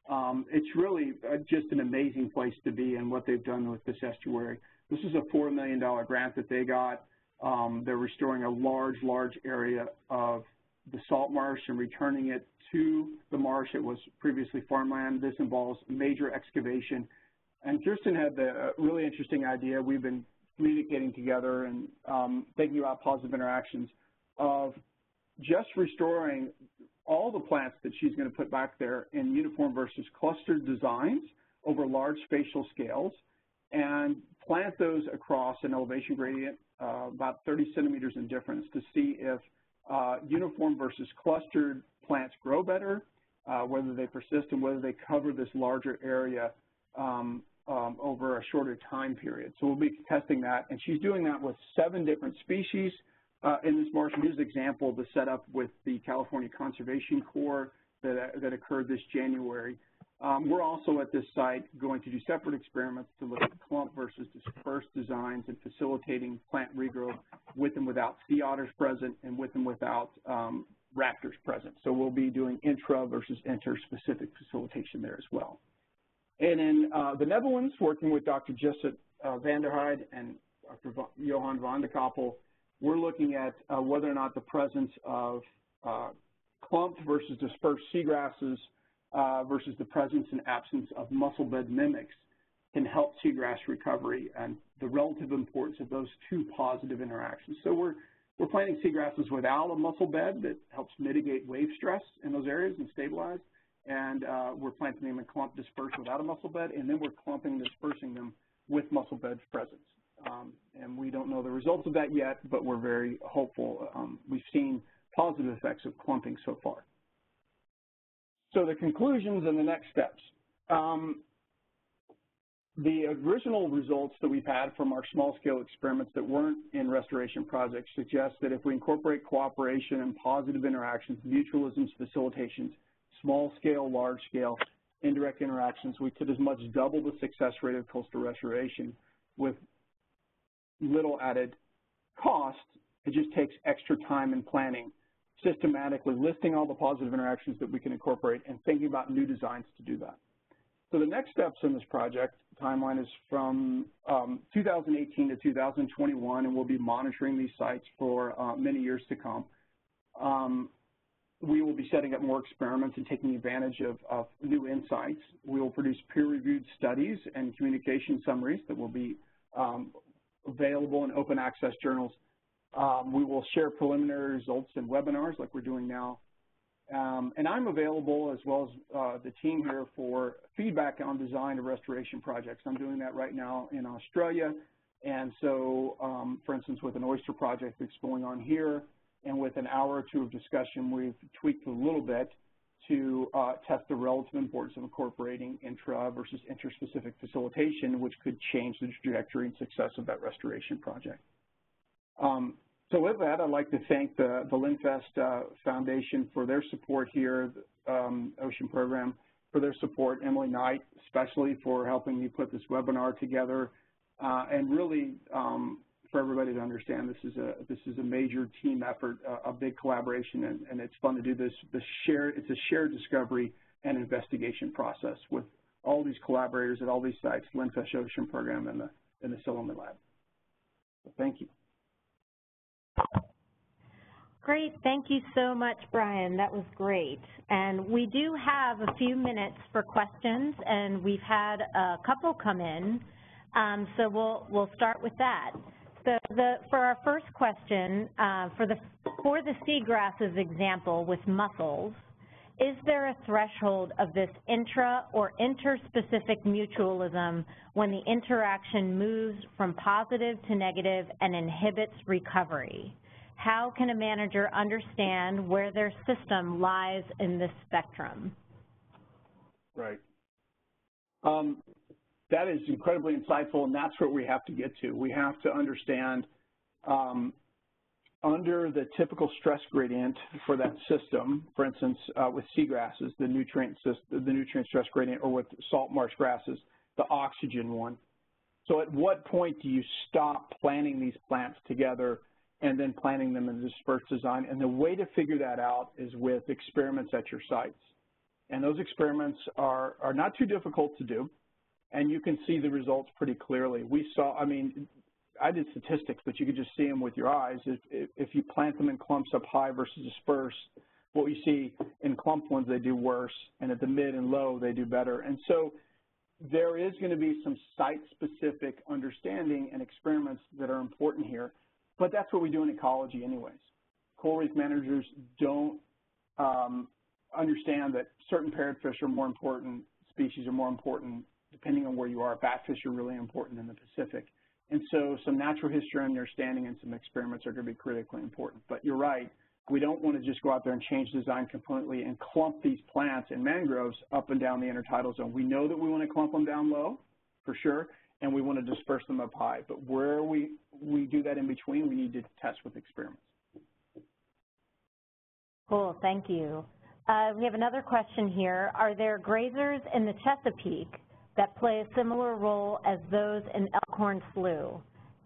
Um, it's really uh, just an amazing place to be and what they've done with this estuary. This is a $4 million grant that they got. Um, they're restoring a large, large area of the salt marsh and returning it to the marsh. It was previously farmland. This involves major excavation. And Kerstin had the uh, really interesting idea. We've been communicating together and um, thinking about positive interactions of just restoring all the plants that she's going to put back there in uniform versus clustered designs over large spatial scales and plant those across an elevation gradient uh, about 30 centimeters in difference to see if uniform versus clustered plants grow better, uh, whether they persist and whether they cover this larger area um, um, over a shorter time period. So we'll be testing that, and she's doing that with seven different species uh, in this marsh. An example the setup with the California Conservation Corps that, that occurred this January. Um, we're also at this site going to do separate experiments to look at clump versus dispersed designs and facilitating plant regrowth with and without sea otters present and with and without um, raptors present. So we'll be doing intra versus inter-specific facilitation there as well. And in uh, the Netherlands, working with Dr. Tjisse uh, van der Heide and Dr. Johan van de Koppel, we're looking at uh, whether or not the presence of uh, versus dispersed seagrasses versus the presence and absence of mussel bed mimics can help seagrass recovery and the relative importance of those two positive interactions. So we're, we're planting seagrasses without a mussel bed that helps mitigate wave stress in those areas and stabilize and uh, we're planting them in clump dispersed without a mussel bed, and then we're clumping dispersing them with mussel bed presence. Um, and we don't know the results of that yet, but we're very hopeful. Um, we've seen positive effects of clumping so far. So the conclusions and the next steps. Um, the original results that we've had from our small-scale experiments that weren't in restoration projects suggest that if we incorporate cooperation and positive interactions, mutualisms, facilitations, small scale, large scale, indirect interactions, we could as much double the success rate of coastal restoration with little added cost. It just takes extra time and planning, systematically listing all the positive interactions that we can incorporate and thinking about new designs to do that. So the next steps in this project timeline is from um, 2018 to 2021, and we'll be monitoring these sites for uh, many years to come. Um, we will be setting up more experiments and taking advantage of, of new insights. We will produce peer-reviewed studies and communication summaries that will be um, available in open access journals. Um, we will share preliminary results in webinars like we're doing now. Um, and I'm available, as well as uh, the team here, for feedback on design of restoration projects. I'm doing that right now in Australia. And so, um, for instance, with an oyster project that's going on here, and with an hour or two of discussion, we've tweaked a little bit to uh, test the relative importance of incorporating intra versus interspecific facilitation, which could change the trajectory and success of that restoration project. Um, so with that, I'd like to thank the, the Lenfest uh, Foundation for their support here, um, Ocean Program, for their support, Emily Knight, especially for helping me put this webinar together, uh, and really um, for everybody to understand this is a this is a major team effort, a, a big collaboration, and, and, it's fun to do this. The share it's a shared discovery and investigation process with all these collaborators at all these sites, Lenfest Ocean Program and the and the Silliman Lab. So thank you. Great. Thank you so much, Brian. That was great. And we do have a few minutes for questions, and we've had a couple come in. Um, so we'll, we'll start with that. So the, for our first question, uh, for, the, for the seagrasses example with mussels, is there a threshold of this intra or interspecific mutualism when the interaction moves from positive to negative and inhibits recovery? How can a manager understand where their system lies in this spectrum? Right. Um, that is incredibly insightful, and that's what we have to get to. We have to understand um, under the typical stress gradient for that system, for instance, uh, with seagrasses, the nutrient, the nutrient stress gradient, or with salt marsh grasses, the oxygen one. So at what point do you stop planting these plants together and then planting them in dispersed design? And the way to figure that out is with experiments at your sites. And those experiments are, are not too difficult to do and you can see the results pretty clearly. We saw, I mean, I did statistics, but you could just see them with your eyes. If, if you plant them in clumps up high versus dispersed, what you see in clump ones, they do worse, and at the mid and low, they do better. And so there is going to be some site-specific understanding and experiments that are important here, but that's what we do in ecology anyways. Coral reef managers don't um, understand that certain parrotfish are more important, species are more important depending on where you are, batfish are really important in the Pacific. And so some natural history understanding and some experiments are going to be critically important. But you're right, we don't want to just go out there and change design completely and clump these plants and mangroves up and down the intertidal zone. We know that we want to clump them down low, for sure, and we want to disperse them up high. But where we, we do that in between, we need to test with experiments. Cool, thank you. Uh, we have another question here. Are there grazers in the Chesapeake that play a similar role as those in Elkhorn Slough.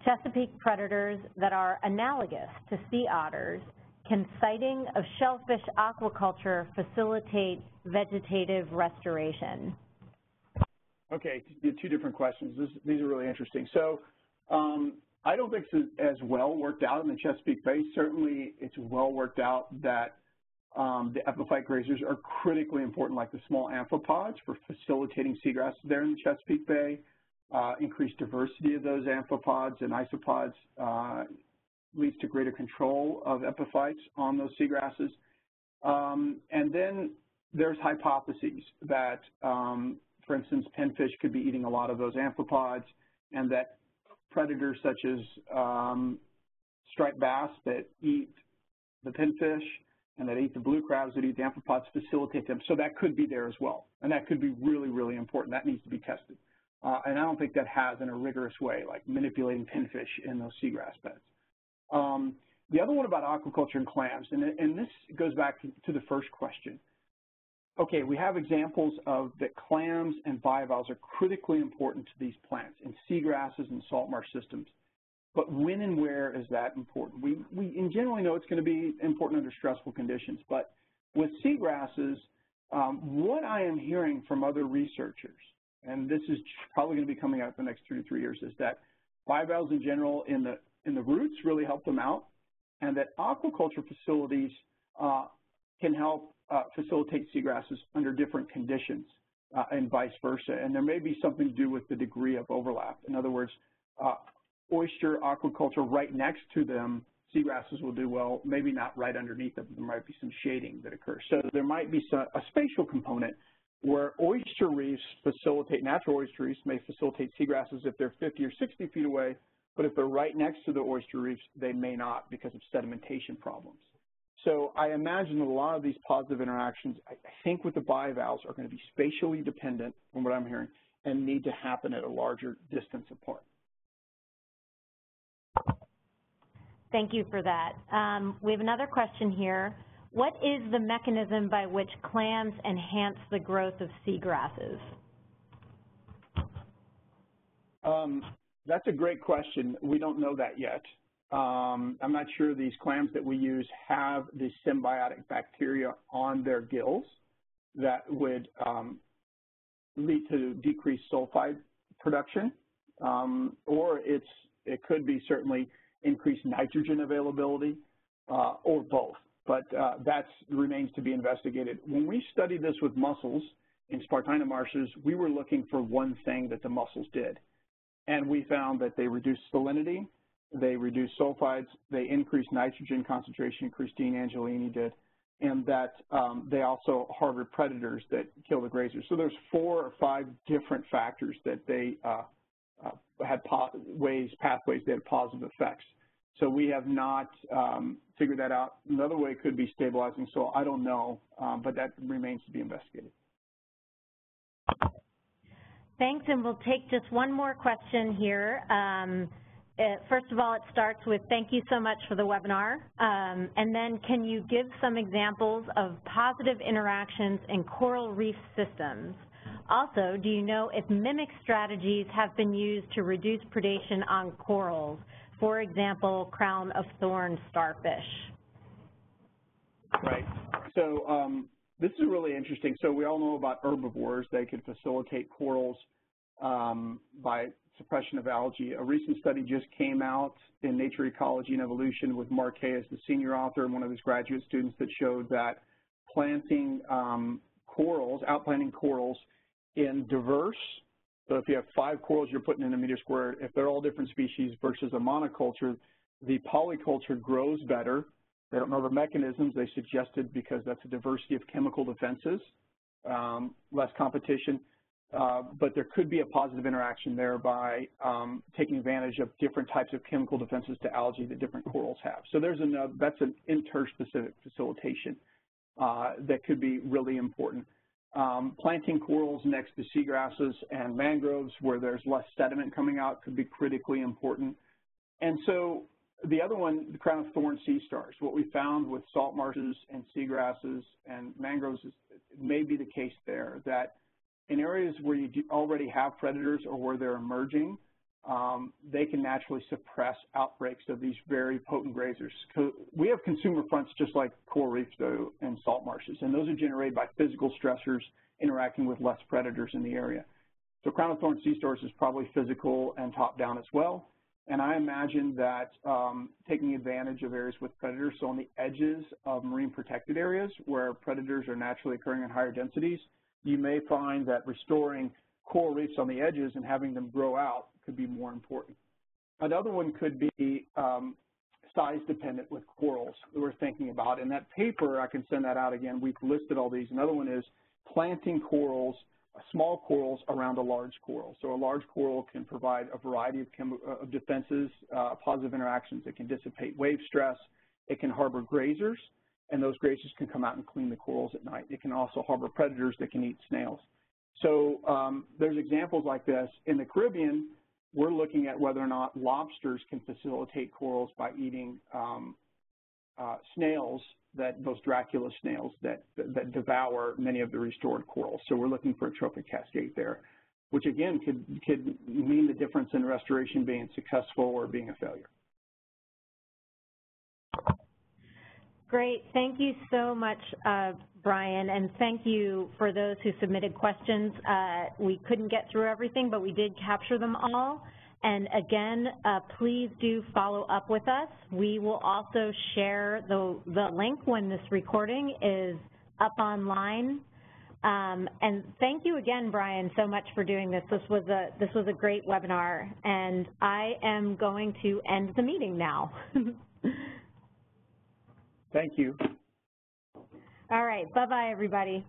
Chesapeake predators that are analogous to sea otters can siting of shellfish aquaculture facilitate vegetative restoration? Okay, two different questions. This, these are really interesting. So um, I don't think it's as well worked out in the Chesapeake Bay. Certainly it's well worked out that the epiphyte grazers are critically important, like the small amphipods, for facilitating seagrasses there in the Chesapeake Bay. Uh, increased diversity of those amphipods and isopods uh, leads to greater control of epiphytes on those seagrasses. Um, and then there's hypotheses that, um, for instance, pinfish could be eating a lot of those amphipods and that predators such as um, striped bass that eat the pinfish and that eat the blue crabs that eat the amphipods facilitate them. So that could be there as well. And that could be really, really important. That needs to be tested. Uh, and I don't think that has in a rigorous way, like manipulating pinfish in those seagrass beds. Um, the other one about aquaculture and clams, and, and this goes back to the first question. Okay, we have examples of that clams and bivalves are critically important to these plants in seagrasses and salt marsh systems. But when and where is that important? We, we in generally know it's going to be important under stressful conditions, but with seagrasses, um, what I am hearing from other researchers, and this is probably going to be coming out the next two to three years, is that bivalves in general in the, in the roots really help them out, and that aquaculture facilities uh, can help uh, facilitate seagrasses under different conditions uh, and vice versa. And there may be something to do with the degree of overlap. In other words, uh, oyster aquaculture right next to them seagrasses will do well, maybe not right underneath them. There might be some shading that occurs. So there might be some, a spatial component where oyster reefs facilitate, natural oyster reefs may facilitate seagrasses if they're 50 or 60 feet away, but if they're right next to the oyster reefs, they may not because of sedimentation problems. So I imagine a lot of these positive interactions, I think with the bivalves, are going to be spatially dependent, from what I'm hearing, and need to happen at a larger distance apart. Thank you for that. Um, we have another question here. What is the mechanism by which clams enhance the growth of seagrasses? Um, that's a great question. We don't know that yet. Um, I'm not sure these clams that we use have the symbiotic bacteria on their gills that would um, lead to decreased sulfide production, um, or it's it could be certainly increased nitrogen availability, uh, or both. But uh, that remains to be investigated. When we studied this with mussels in Spartina marshes, we were looking for one thing that the mussels did. And we found that they reduced salinity, they reduced sulfides, they increased nitrogen concentration, Christine Angelini did, and that um, they also harbored predators that kill the grazers. So there's four or five different factors that they uh, had ways, pathways that had positive effects. So we have not um, figured that out. Another way could be stabilizing soil. I don't know, um, but that remains to be investigated. Thanks, and we'll take just one more question here. Um, uh, first of all, it starts with thank you so much for the webinar. Um, and then can you give some examples of positive interactions in coral reef systems? Also, do you know if mimic strategies have been used to reduce predation on corals? For example, crown of thorn starfish. Right. So um, this is really interesting. So we all know about herbivores. They could facilitate corals um, by suppression of algae. A recent study just came out in Nature Ecology and Evolution with Mark Hayes, the senior author and one of his graduate students that showed that planting um, corals, outplanting corals in diverse, so if you have five corals you're putting in a meter squared, if they're all different species versus a monoculture, the polyculture grows better. They don't know the mechanisms. They suggested because that's a diversity of chemical defenses, um, less competition. Uh, but there could be a positive interaction there by um, taking advantage of different types of chemical defenses to algae that different corals have. So there's another, that's an interspecific facilitation uh, that could be really important. Um, planting corals next to seagrasses and mangroves where there's less sediment coming out could be critically important. And so the other one, the crown of thorn sea stars, what we found with salt marshes and seagrasses and mangroves is, may be the case there that in areas where you already have predators or where they're emerging, um, they can naturally suppress outbreaks of these very potent grazers. We have consumer fronts just like coral reefs do and salt marshes, and those are generated by physical stressors interacting with less predators in the area. So crown of thorns sea stars is probably physical and top-down as well. And I imagine that um, taking advantage of areas with predators, so on the edges of marine protected areas where predators are naturally occurring in higher densities, you may find that restoring coral reefs on the edges and having them grow out could be more important. Another one could be um, size dependent with corals that we're thinking about. In that paper, I can send that out again. We've listed all these. Another one is planting corals, uh, small corals around a large coral. So a large coral can provide a variety of, uh, of defenses, uh, positive interactions. It can dissipate wave stress. It can harbor grazers and those grazers can come out and clean the corals at night. It can also harbor predators that can eat snails. So um, there's examples like this. In the Caribbean, we're looking at whether or not lobsters can facilitate corals by eating um, uh, snails, that those Dracula snails that, that devour many of the restored corals. So we're looking for a trophic cascade there, which again could, could mean the difference in restoration being successful or being a failure. Great. Thank you so much, uh, Brian, and thank you for those who submitted questions. Uh, we couldn't get through everything, but we did capture them all. And again, uh, please do follow up with us. We will also share the, the link when this recording is up online. Um, and thank you again, Brian, so much for doing this. This was a this was a great webinar, and I am going to end the meeting now. [LAUGHS] Thank you. All right. Bye-bye, everybody.